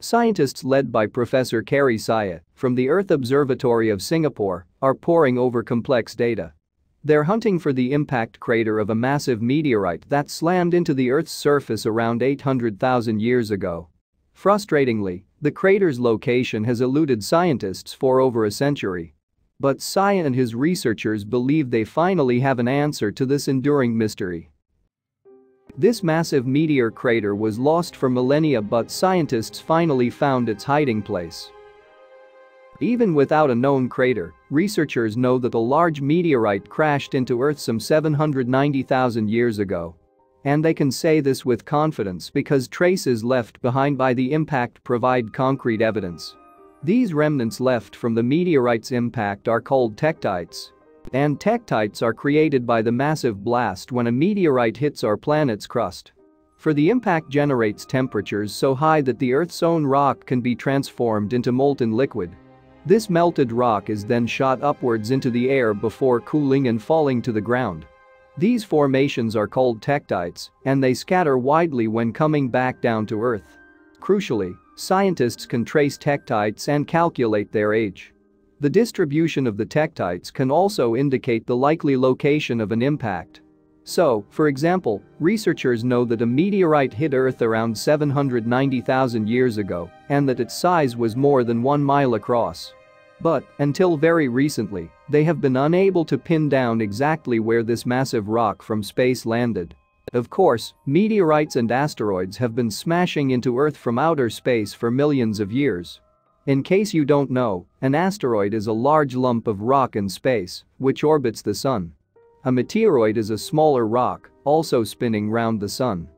Scientists led by Professor Kerry Sieh from the Earth Observatory of Singapore are poring over complex data. They're hunting for the impact crater of a massive meteorite that slammed into the Earth's surface around 800,000 years ago. Frustratingly, the crater's location has eluded scientists for over a century. But Sieh and his researchers believe they finally have an answer to this enduring mystery. This massive meteor crater was lost for millennia but scientists finally found its hiding place. Even without a known crater, researchers know that a large meteorite crashed into Earth some 790,000 years ago. And they can say this with confidence because traces left behind by the impact provide concrete evidence. These remnants left from the meteorite's impact are called tektites. And tektites are created by the massive blast when a meteorite hits our planet's crust. For the impact generates temperatures so high that the Earth's own rock can be transformed into molten liquid. This melted rock is then shot upwards into the air before cooling and falling to the ground. These formations are called tektites, and they scatter widely when coming back down to Earth. Crucially, scientists can trace tektites and calculate their age. The distribution of the tektites can also indicate the likely location of an impact. So, for example, researchers know that a meteorite hit Earth around 790,000 years ago and that its size was more than one mile across. But, until very recently, they have been unable to pin down exactly where this massive rock from space landed. Of course, meteorites and asteroids have been smashing into Earth from outer space for millions of years. In case you don't know, an asteroid is a large lump of rock in space, which orbits the sun. A meteoroid is a smaller rock, also spinning round the sun.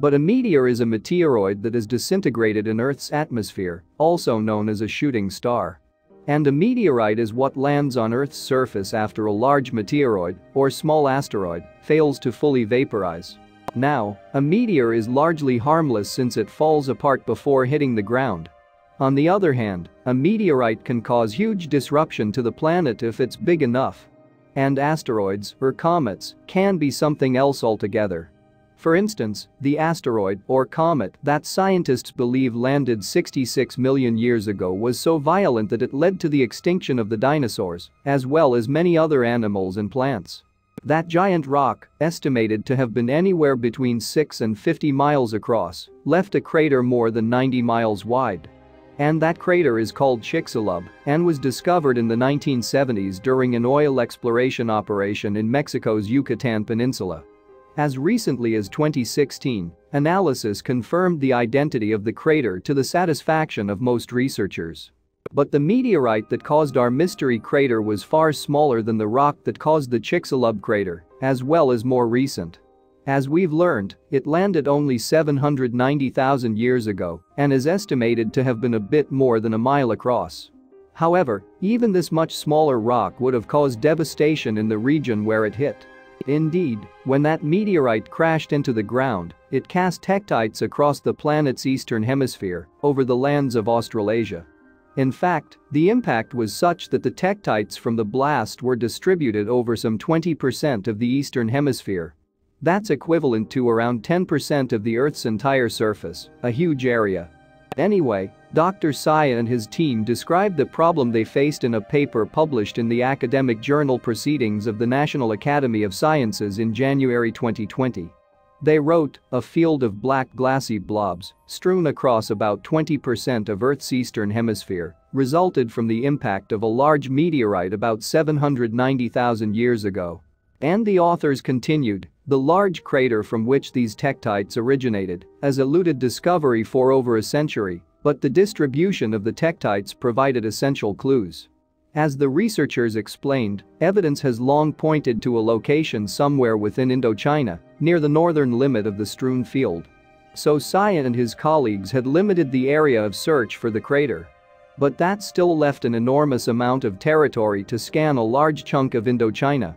But a meteor is a meteoroid that is disintegrated in Earth's atmosphere, also known as a shooting star. And a meteorite is what lands on Earth's surface after a large meteoroid, or small asteroid, fails to fully vaporize. Now, a meteor is largely harmless since it falls apart before hitting the ground, on the other hand, a meteorite can cause huge disruption to the planet if it's big enough. And asteroids, or comets, can be something else altogether. For instance, the asteroid or comet that scientists believe landed 66 million years ago was so violent that it led to the extinction of the dinosaurs, as well as many other animals and plants. That giant rock, estimated to have been anywhere between 6 and 50 miles across, left a crater more than 90 miles wide. And that crater is called Chicxulub and was discovered in the 1970s during an oil exploration operation in Mexico's Yucatan Peninsula. As recently as 2016, analysis confirmed the identity of the crater to the satisfaction of most researchers. But the meteorite that caused our mystery crater was far smaller than the rock that caused the Chicxulub crater, as well as more recent. As we've learned, it landed only 790,000 years ago and is estimated to have been a bit more than a mile across. However, even this much smaller rock would have caused devastation in the region where it hit. Indeed, when that meteorite crashed into the ground, it cast tektites across the planet's eastern hemisphere, over the lands of Australasia. In fact, the impact was such that the tektites from the blast were distributed over some 20% of the eastern hemisphere, that's equivalent to around 10% of the Earth's entire surface, a huge area. Anyway, Dr. Sieh and his team described the problem they faced in a paper published in the academic journal Proceedings of the National Academy of Sciences in January 2020. They wrote, a field of black glassy blobs, strewn across about 20% of Earth's eastern hemisphere, resulted from the impact of a large meteorite about 790,000 years ago. And the authors continued, the large crater from which these tektites originated has eluded discovery for over a century, but the distribution of the tektites provided essential clues. As the researchers explained, evidence has long pointed to a location somewhere within Indochina, near the northern limit of the strewn field. So Sieh and his colleagues had limited the area of search for the crater. But that still left an enormous amount of territory to scan a large chunk of Indochina.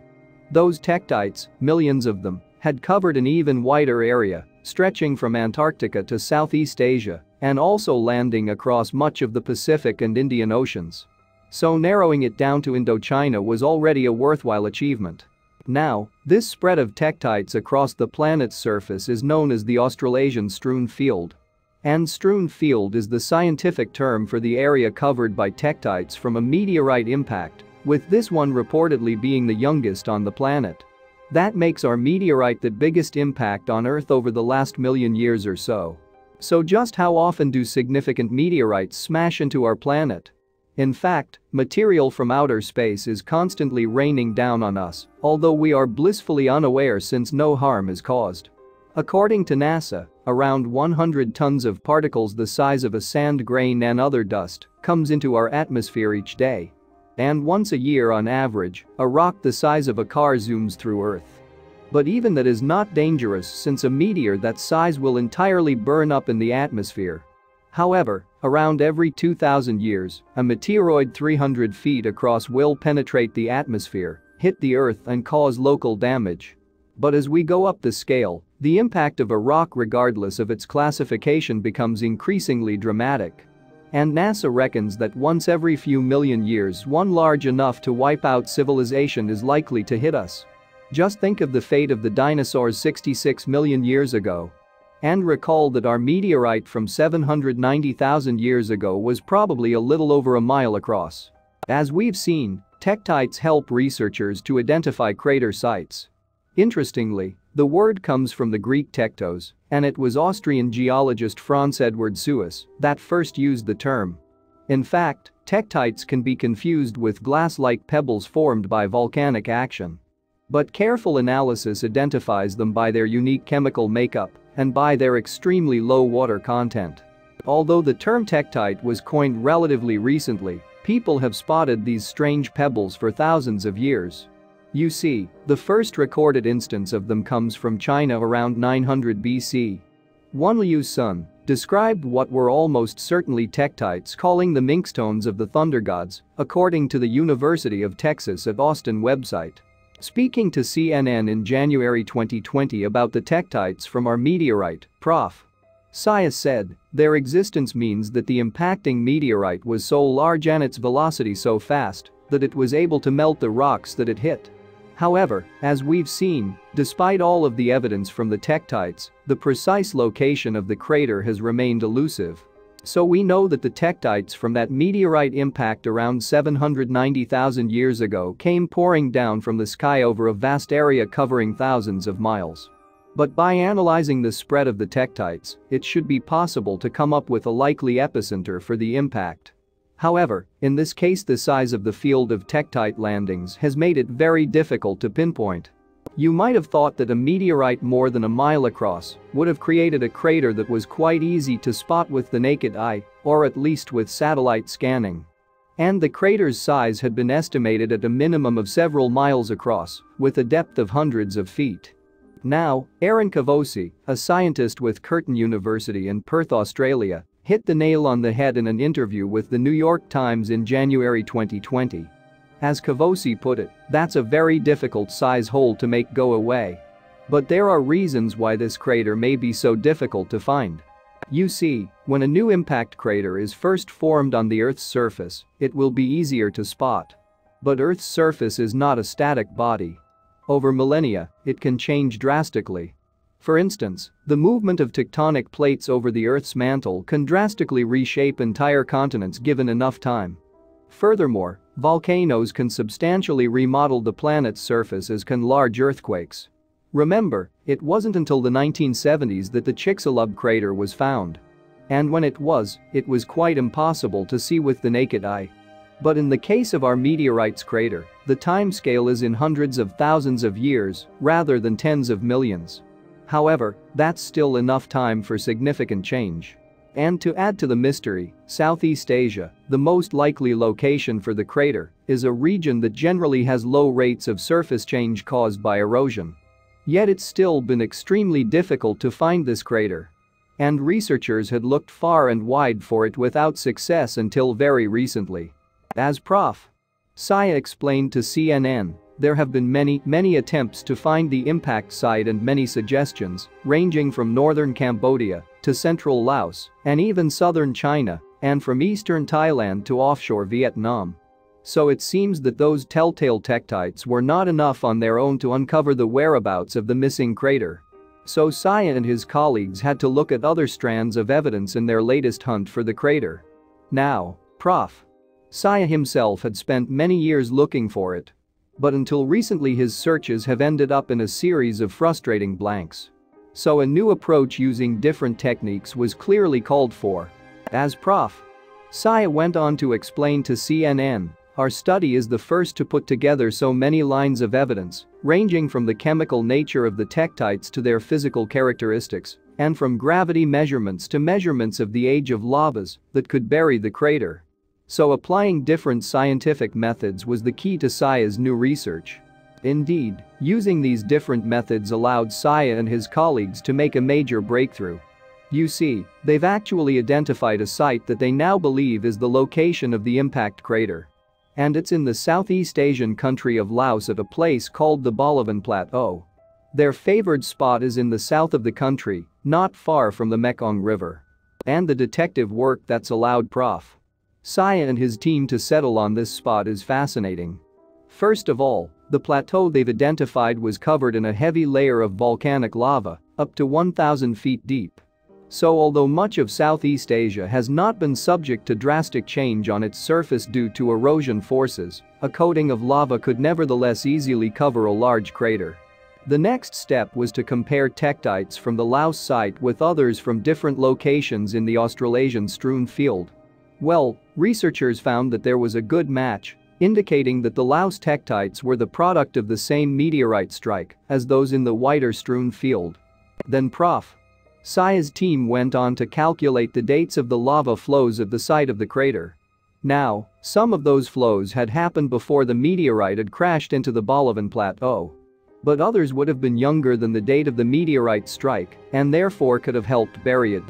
Those tektites, millions of them, had covered an even wider area, stretching from Antarctica to Southeast Asia and also landing across much of the Pacific and Indian Oceans. So narrowing it down to Indochina was already a worthwhile achievement. Now, this spread of tektites across the planet's surface is known as the Australasian strewn field. And strewn field is the scientific term for the area covered by tektites from a meteorite impact, with this one reportedly being the youngest on the planet. That makes our meteorite the biggest impact on Earth over the last million years or so. So just how often do significant meteorites smash into our planet? In fact, material from outer space is constantly raining down on us, although we are blissfully unaware since no harm is caused. According to NASA, around 100 tons of particles the size of a sand grain and other dust comes into our atmosphere each day. And once a year on average, a rock the size of a car zooms through Earth. But even that is not dangerous since a meteor that size will entirely burn up in the atmosphere. However, Around every 2,000 years, a meteoroid 300 feet across will penetrate the atmosphere, hit the Earth and cause local damage. But as we go up the scale, the impact of a rock regardless of its classification becomes increasingly dramatic. And NASA reckons that once every few million years one large enough to wipe out civilization is likely to hit us. Just think of the fate of the dinosaurs 66 million years ago and recall that our meteorite from 790,000 years ago was probably a little over a mile across. As we've seen, tektites help researchers to identify crater sites. Interestingly, the word comes from the Greek tektos, and it was Austrian geologist Franz Edward Suess that first used the term. In fact, tektites can be confused with glass-like pebbles formed by volcanic action. But careful analysis identifies them by their unique chemical makeup and by their extremely low water content. Although the term tektite was coined relatively recently, people have spotted these strange pebbles for thousands of years. You see, the first recorded instance of them comes from China around 900 BC. One Liu Sun described what were almost certainly tektites calling them inkstones of the thunder gods, according to the University of Texas at Austin website. Speaking to CNN in January 2020 about the tektites from our meteorite, Prof. Sieh said, their existence means that the impacting meteorite was so large and its velocity so fast that it was able to melt the rocks that it hit. However, as we've seen, despite all of the evidence from the tektites, the precise location of the crater has remained elusive. So we know that the tektites from that meteorite impact around 790,000 years ago came pouring down from the sky over a vast area covering thousands of miles. But by analyzing the spread of the tektites, it should be possible to come up with a likely epicenter for the impact. However, in this case the size of the field of tektite landings has made it very difficult to pinpoint. You might have thought that a meteorite more than a mile across would have created a crater that was quite easy to spot with the naked eye, or at least with satellite scanning. And the crater's size had been estimated at a minimum of several miles across, with a depth of hundreds of feet. Now, Aaron Cavosie, a scientist with Curtin University in Perth, Australia, hit the nail on the head in an interview with the New York Times in January 2020. As Cavosie put it, that's a very difficult size hole to make go away. But there are reasons why this crater may be so difficult to find. You see, when a new impact crater is first formed on the Earth's surface, it will be easier to spot. But Earth's surface is not a static body. Over millennia, it can change drastically. For instance, the movement of tectonic plates over the Earth's mantle can drastically reshape entire continents given enough time. Furthermore, volcanoes can substantially remodel the planet's surface as can large earthquakes. Remember, it wasn't until the 1970s that the Chicxulub crater was found. And when it was, it was quite impossible to see with the naked eye. But in the case of our meteorite's crater, the timescale is in hundreds of thousands of years rather than tens of millions. However, that's still enough time for significant change. And to add to the mystery, Southeast Asia, the most likely location for the crater, is a region that generally has low rates of surface change caused by erosion. Yet it's still been extremely difficult to find this crater. And researchers had looked far and wide for it without success until very recently. As Prof. Sieh explained to CNN, there have been many, many attempts to find the impact site and many suggestions, ranging from northern Cambodia to central Laos and even southern China and from eastern Thailand to offshore Vietnam. So it seems that those telltale tektites were not enough on their own to uncover the whereabouts of the missing crater. So Sieh and his colleagues had to look at other strands of evidence in their latest hunt for the crater. Now, Prof. Sieh himself had spent many years looking for it. But until recently his searches have ended up in a series of frustrating blanks. So a new approach using different techniques was clearly called for. As Prof. Sieh went on to explain to CNN, our study is the first to put together so many lines of evidence, ranging from the chemical nature of the tektites to their physical characteristics, and from gravity measurements to measurements of the age of lavas that could bury the crater. So applying different scientific methods was the key to Sieh's new research. Indeed, using these different methods allowed Sieh and his colleagues to make a major breakthrough. You see, they've actually identified a site that they now believe is the location of the impact crater. And it's in the Southeast Asian country of Laos at a place called the Bolaven Plateau. Their favored spot is in the south of the country, not far from the Mekong River. And the detective work that's allowed Prof. Sieh and his team to settle on this spot is fascinating. First of all, the plateau they've identified was covered in a heavy layer of volcanic lava, up to 1,000 feet deep. So although much of Southeast Asia has not been subject to drastic change on its surface due to erosion forces, a coating of lava could nevertheless easily cover a large crater. The next step was to compare tektites from the Laos site with others from different locations in the Australasian strewn field. Well, researchers found that there was a good match, indicating that the Laos tektites were the product of the same meteorite strike as those in the wider strewn field. Then Prof. Sieh's team went on to calculate the dates of the lava flows at the site of the crater. Now, some of those flows had happened before the meteorite had crashed into the Bolaven Plateau. But others would have been younger than the date of the meteorite strike and therefore could have helped bury it.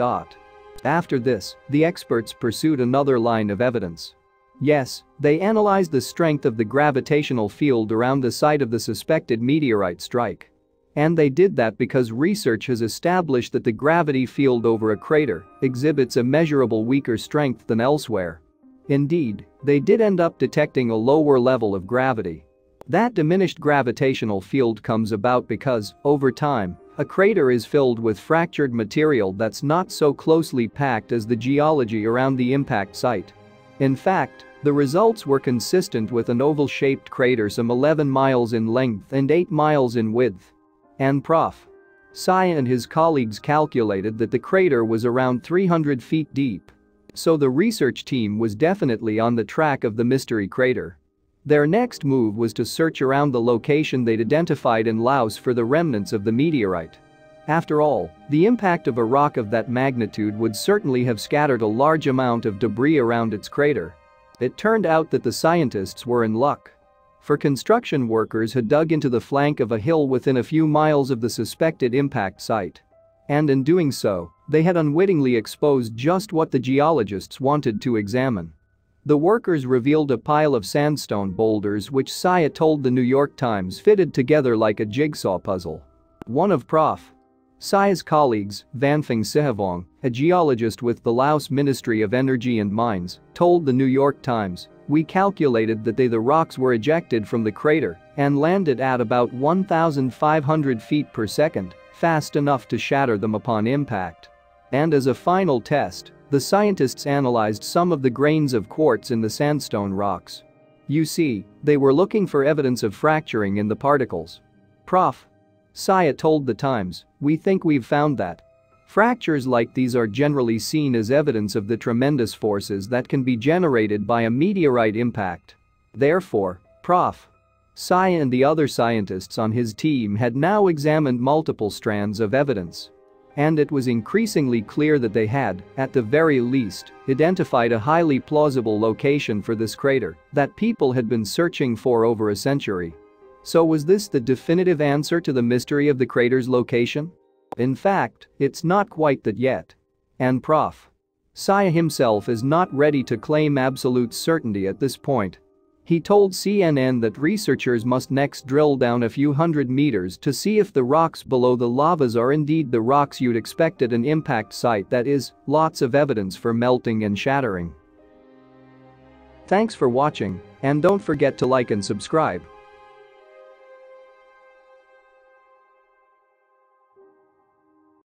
After this, the experts pursued another line of evidence. Yes, they analyzed the strength of the gravitational field around the site of the suspected meteorite strike. And they did that because research has established that the gravity field over a crater exhibits a measurable weaker strength than elsewhere. Indeed, they did end up detecting a lower level of gravity. That diminished gravitational field comes about because, over time, a crater is filled with fractured material that's not so closely packed as the geology around the impact site. In fact, the results were consistent with an oval-shaped crater some 11 miles in length and 8 miles in width. And Prof. Sieh and his colleagues calculated that the crater was around 300 feet deep. So the research team was definitely on the track of the mystery crater. Their next move was to search around the location they'd identified in Laos for the remnants of the meteorite. After all, the impact of a rock of that magnitude would certainly have scattered a large amount of debris around its crater. It turned out that the scientists were in luck. For construction workers had dug into the flank of a hill within a few miles of the suspected impact site. And in doing so, they had unwittingly exposed just what the geologists wanted to examine. The workers revealed a pile of sandstone boulders which Sieh told the New York Times fitted together like a jigsaw puzzle. One of Prof. Sieh's colleagues, Vanpheng Sihavong, a geologist with the Laos Ministry of Energy and Mines, told the New York Times, we calculated that they the rocks were ejected from the crater and landed at about 1,500 feet per second, fast enough to shatter them upon impact. And as a final test, the scientists analyzed some of the grains of quartz in the sandstone rocks. You see, they were looking for evidence of fracturing in the particles. Prof. Sieh told The Times, we think we've found that. Fractures like these are generally seen as evidence of the tremendous forces that can be generated by a meteorite impact. Therefore, Prof. Sieh and the other scientists on his team had now examined multiple strands of evidence. And it was increasingly clear that they had, at the very least, identified a highly plausible location for this crater that people had been searching for over a century. So was this the definitive answer to the mystery of the crater's location? In fact, it's not quite that yet. And Prof. Sieh himself is not ready to claim absolute certainty at this point. He told CNN that researchers must next drill down a few hundred meters to see if the rocks below the lavas are indeed the rocks you'd expect at an impact site that is, lots of evidence for melting and shattering. Thanks for watching, and don't forget to like and subscribe.